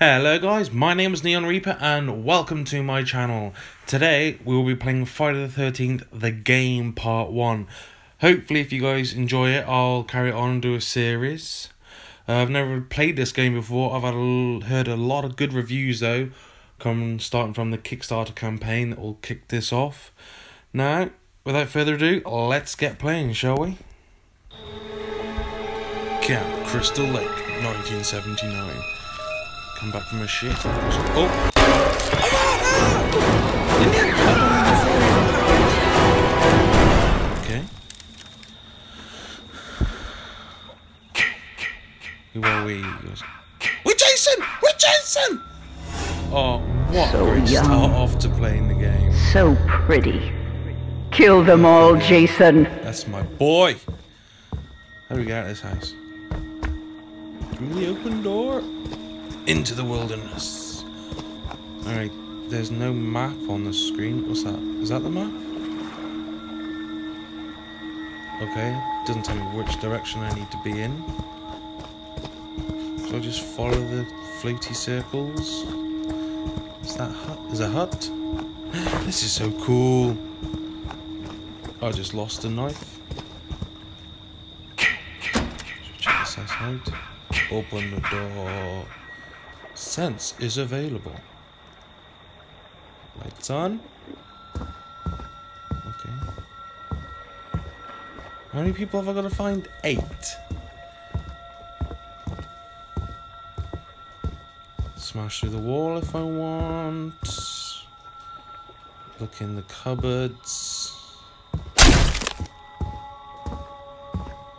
Hello guys, my name is Neon Reaper and welcome to my channel. Today we will be playing Friday the 13th, the game part 1. Hopefully if you guys enjoy it, I'll carry on and do a series. Uh, I've never played this game before, I've had a, heard a lot of good reviews though, come starting from the Kickstarter campaign that will kick this off. Now, without further ado, let's get playing, shall we? Camp Crystal Lake, 1979 come back from a shit. Oh! Okay. Who are we? We're Jason! We're Jason! Oh, what So great young. start off to playing the game. So pretty. Kill them all, Jason. That's my boy. How do we get out of this house? Through the open door. Into the wilderness. Alright, there's no map on the screen. What's that? Is that the map? Okay, doesn't tell me which direction I need to be in. So I just follow the floaty circles. Is that hut? Is a hut? This is so cool. I just lost a knife. Check this out. Open the door. Sense is available. Lights on. Okay. How many people have I got to find? Eight. Smash through the wall if I want. Look in the cupboards.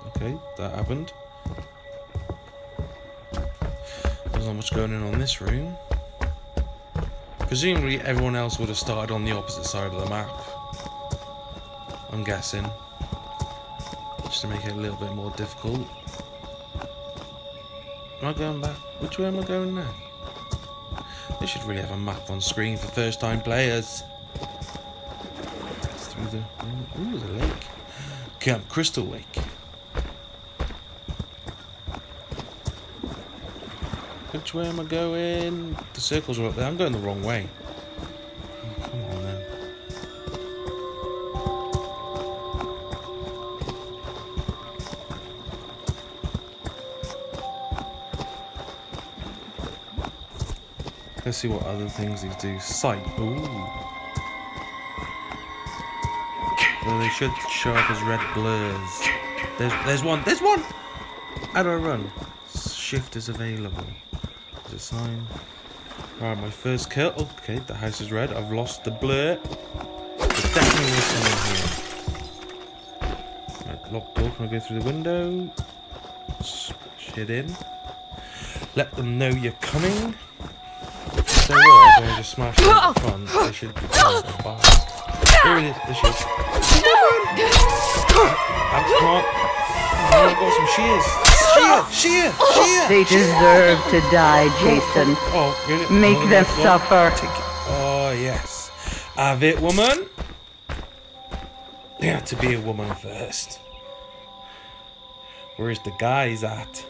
Okay, that happened. Not much going on in this room. Presumably everyone else would have started on the opposite side of the map. I'm guessing. Just to make it a little bit more difficult. Am I going back? Which way am I going now? They should really have a map on screen for first time players. It's through the... Ooh, a lake. Camp Crystal Lake. Which way am I going? The circles are up there. I'm going the wrong way. Oh, come on. Let's see what other things these do. Sight. Ooh. Well, they should show up as red blurs. There's, there's one. There's one. How do I run? Shift is available. There's a sign. Alright, my first kill. Okay, the house is red. I've lost the blur. There's definitely someone here. Right, locked door. Can I go through the window? Smash it in. Let them know you're coming. So what? If I just smash front, they should be. Here it is. There she is. I can't. Oh, I've got some shears. Shear, shear, shear. They deserve to die, Jason. Oh, oh really? Make Oh, them that's one. suffer. Oh, yes. Have it, woman. They had to be a woman first. Where's the guys at?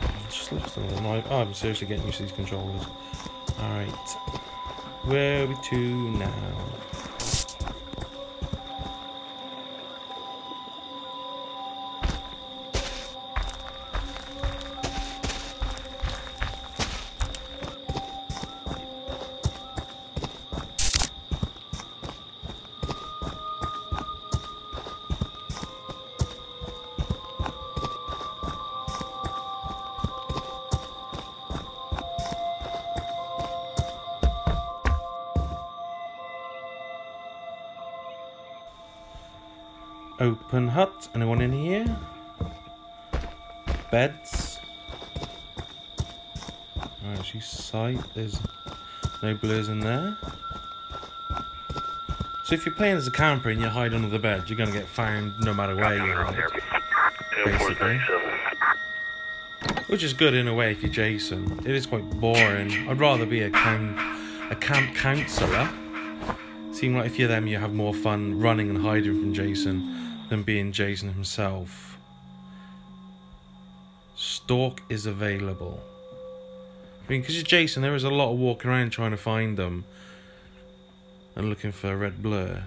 I just lost another knife. Oh, I'm seriously getting used to these controllers. Alright. Where are we to now? Open hut. Anyone in here? Beds. Alright, she's sight. There's no blurs in there. So if you're playing as a camper and you hide under the bed, you're gonna get found no matter where you are. Basically. Which is good in a way if you're Jason. It is quite boring. I'd rather be a camp, a camp counselor. Seem like if you're them, you have more fun running and hiding from Jason than being Jason himself. Stalk is available. I mean, because you're Jason, there is a lot of walking around trying to find them and looking for a red blur.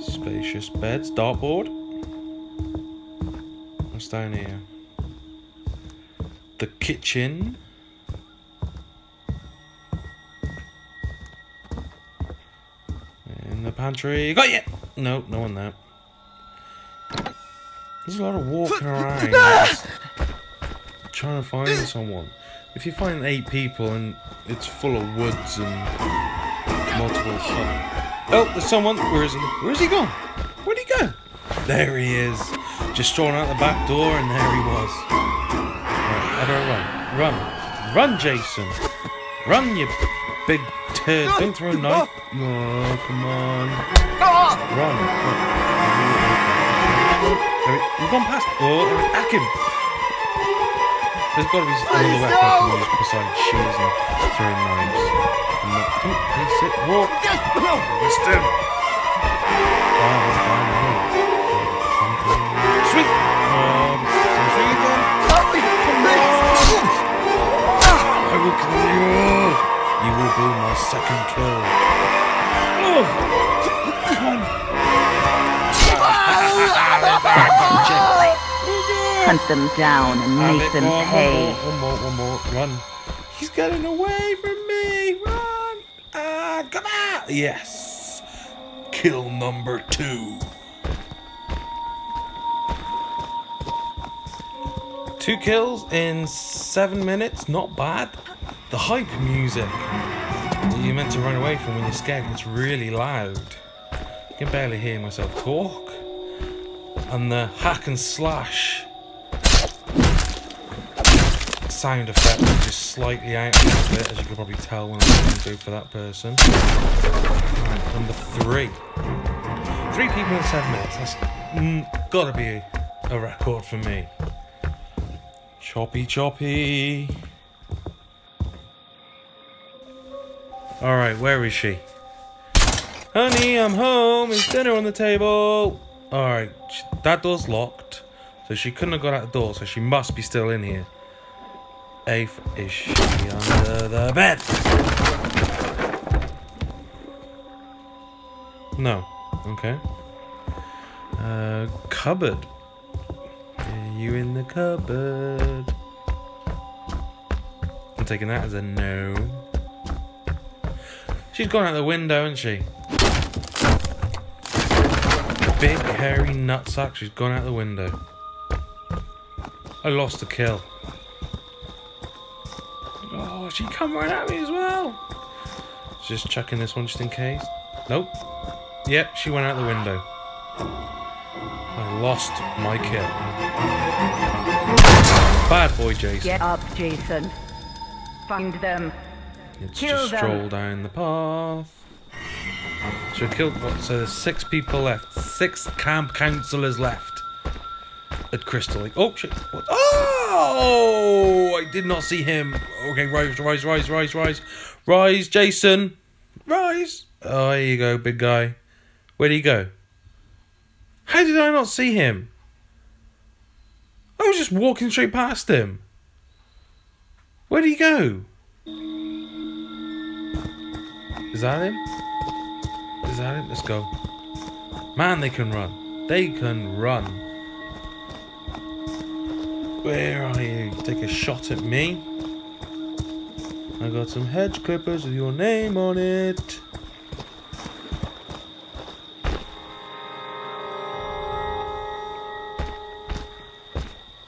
Spacious beds, dartboard. What's down here? The kitchen. Pantry. Got you! No, no one there. There's a lot of walking around. trying to find someone. If you find eight people and it's full of woods and multiple shots. Oh, there's someone. Where is he? Where's he gone? Where'd he go? There he is. Just strolling out the back door and there he was. Right, I run? Run. Run, Jason. Run, you big turd. Don't throw a knife. Oh, come on. Run. We've gone past. Oh, there he- hack him. There's got to be another weapon use besides shoes and throwing knives. Not. Don't please sit. Walk. Missed him. Ah, what's going on? Swing. Oh, this again. I will kill you. You will be my second kill. Hunt them down and make them more, pay. One more, one more, one more. Run. He's getting away from me. Run. Ah, come on. Yes. Kill number two. Two kills in seven minutes. Not bad. The hype music that you're meant to run away from when you're scared gets really loud. I can barely hear myself talk. And the hack and slash sound effect is just slightly out of it, as you can probably tell when I'm going to go for that person. Right, number three. Three people in seven minutes. That's mm, gotta be a record for me. Choppy, choppy. Alright, where is she? Honey, I'm home. There's dinner on the table. Alright, that door's locked. So she couldn't have got out the door, so she must be still in here. F- is she under the bed? No. Okay. Uh, cupboard. Are you in the cupboard? I'm taking that as a no. She's gone out the window, hasn't she? Big hairy nutsack. She's gone out the window. I lost the kill. Oh, she come right at me as well. Just checking this one just in case. Nope. Yep, she went out the window. I lost my kill. Bad boy, Jason. Get up, Jason. Find them. It's Kill just them. stroll down the path. So we killed what? So there's six people left. Six camp counselors left at Crystal Lake. Oh shit! What? Oh! I did not see him. Okay, rise, rise, rise, rise, rise, rise, Jason, rise. Oh, there you go, big guy. Where'd he go? How did I not see him? I was just walking straight past him. Where'd he go? Is that him? Is that him? Let's go. Man, they can run. They can run. Where are you? Take a shot at me. I got some hedge clippers with your name on it.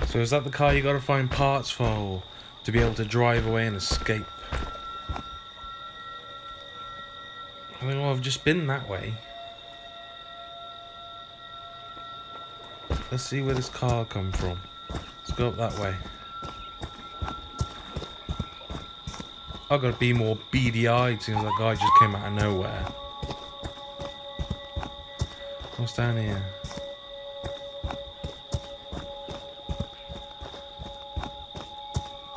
So is that the car you gotta find parts for to be able to drive away and escape? I think I've just been that way. Let's see where this car come from. Let's go up that way. I've got to be more beady-eyed since that guy just came out of nowhere. What's down here?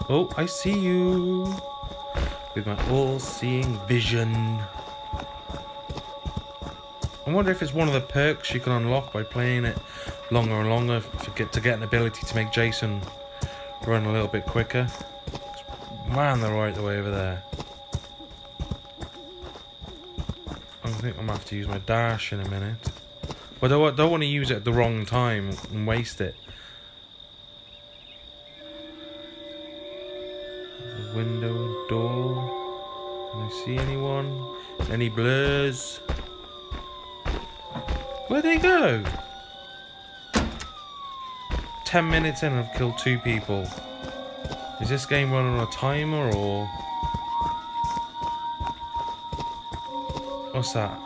Oh, I see you. With my all-seeing vision. I wonder if it's one of the perks you can unlock by playing it longer and longer to get, to get an ability to make Jason run a little bit quicker. Man, they're right the way over there. I think I'm gonna have to use my dash in a minute. But I don't, want to use it at the wrong time and waste it. Window, door. Can I see anyone? Any blurs? Where'd they go? Ten minutes in, I've killed two people. Is this game running on a timer or? What's that?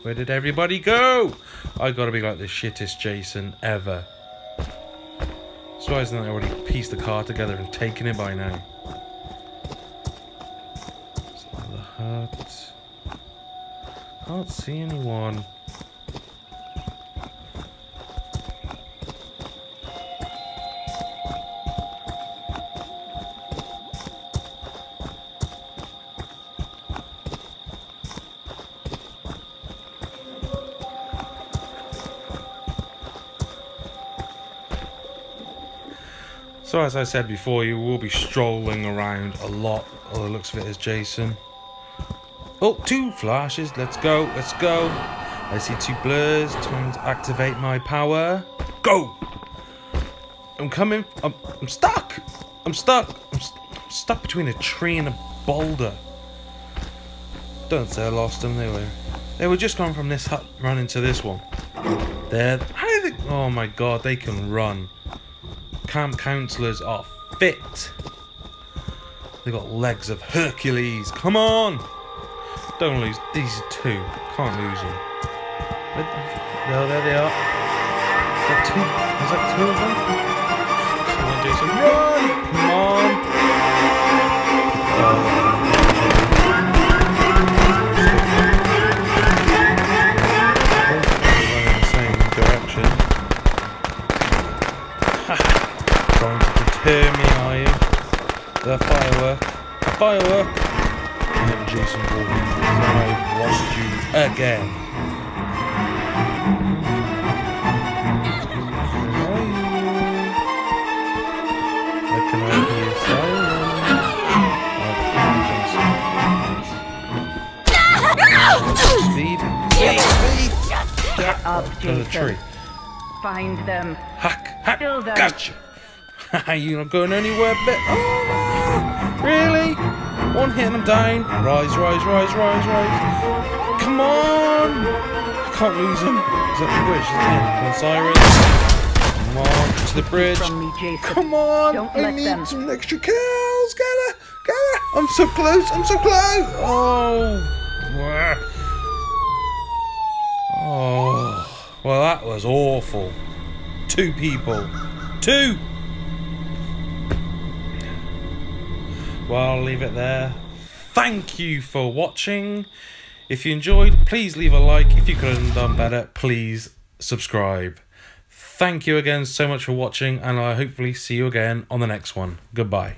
Where did everybody go? I gotta be like the shittest Jason ever. So why isn't I already pieced the car together and taken it by now? Can't see anyone. So as I said before, you will be strolling around a lot. All the looks of it is Jason. Oh, two flashes. Let's go. Let's go. I see two blurs. Time to activate my power. Go! I'm coming. I'm, I'm stuck. I'm stuck. I'm, st stuck between a tree and a boulder. Don't say I lost them. They were. They were just going from this hut running to this one. There. How do they? Oh my god! They can run camp counselors are fit. They've got legs of Hercules. Come on! Don't lose. These two. Can't lose them. No, there they are. Is that two? Is that two of them? Come on, Jason. Run! Come on! Oh. hear me, are you? The firework. Firework! I Jason Voorhees, I've lost you again. I can hear silence. Speed. Speed. Speed. Get up, Jason. the tree. Find them. Hack. Hack. Kill them. Gotcha. You're not going anywhere, but oh, really? One hit and I'm down. Rise, rise, rise, rise, rise. Come on! I can't lose him. Is that the bridge? Is it? Come on, Come on, to the bridge. Me, Come on! Don't I need them. some extra kills. Get her! Get her! I'm so close. I'm so close. Oh. Oh. Well, that was awful. Two people. Two. Well, I'll leave it there. Thank you for watching. If you enjoyed, please leave a like. If you could have done better, please subscribe. Thank you again so much for watching, and I'll hopefully see you again on the next one. Goodbye.